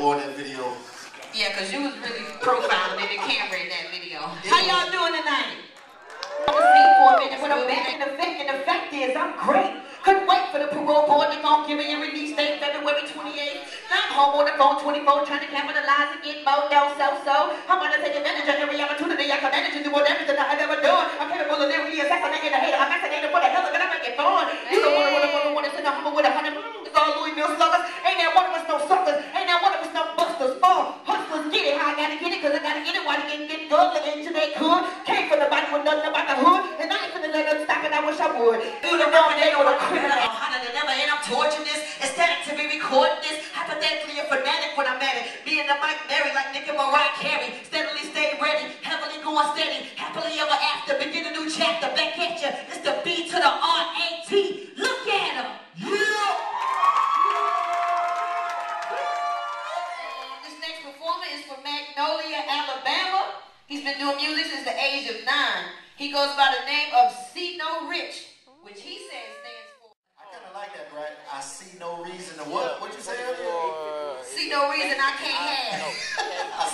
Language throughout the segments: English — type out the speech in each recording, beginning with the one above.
wore in that video. Yeah, because you was really profiling in the camera in that video. How y'all doing tonight? I was seen for a minute with a back in effect, and the fact is I'm great. Couldn't wait for the parole board to gon' give me a release date February 28th. Now I'm home on the phone 24 trying to capitalize and get more dough so so. I'm gonna take advantage of every opportunity I can manage to do everything I've ever done. I'm capable of literally assassinating a hater. I'm assassinating for the hell of it. I make it fun. You don't wanna wanna wanna wanna sit down with a hundred. Mm, it's all Louisville sluggers. Ain't that one of us no suckers. Ain't that one of us no busters. Oh, hustlers get it how I gotta get it cause I gotta get it while you can get good. Look into that hood. Body with nothing about the hood. And I ain't finna let them stop it. I wish I would. Do the wrong, they know the criminal. Oh, I'm hotter than ever and I'm torturing this. Instead to be recording this. Hypothetically a fanatic when I'm at it. Me and the mic married like Nick and Mariah Carey. He's been doing music since the age of nine. He goes by the name of See No Rich, which he says stands for I kind of like that, right? I see no reason to what? What you say earlier? See No Reason I Can't Have.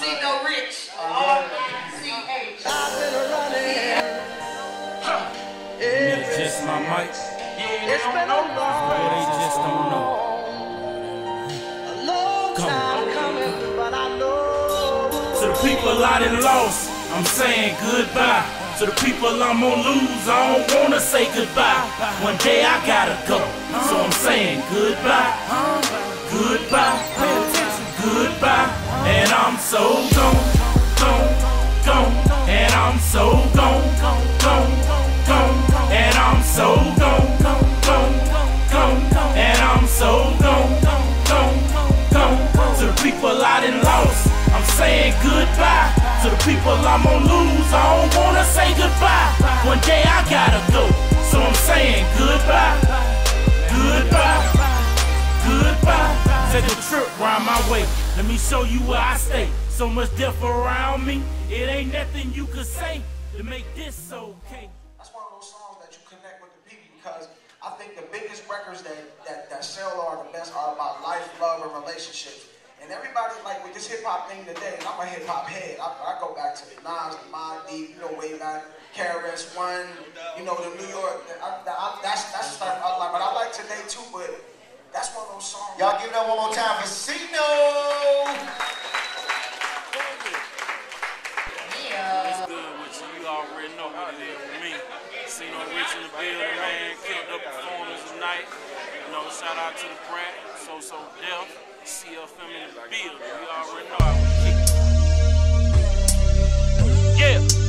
See No Rich. R-I-C-H. It's just my mic. It's been a long, But they just don't know. People I done lost, I'm saying goodbye. To the people I'm gonna lose, I don't wanna say goodbye. One day I gotta go, so I'm saying goodbye. Goodbye. Goodbye. And I'm so gone, gone, gone. And I'm so gone, gone, gone. And I'm so To the people I'm gonna lose, I don't wanna say goodbye. One day I gotta go, so I'm saying goodbye, goodbye, goodbye. Take a trip round my way, let me show you where I stay. So much death around me, it ain't nothing you could say to make this okay. That's one of those songs that you connect with the people because I think the biggest records that, that, that sell are the best are about life, love, and relationships. And everybody's like with this hip hop thing today, and I'm a hip hop head. I, I go back to the Nas, the Mobb Deep, you know, way back, KRS One, you know, the New York. I, I, that's that's the stuff I like. But I like today too. But that's one of those songs. Y'all give it up one more time for C-No. Yeah. good with you. You already know what it is with me. C-No Rich in the building, man. Killed up performance tonight. You know, shout out to the brat, So So Def, CFM in the building. You already know we. Yeah,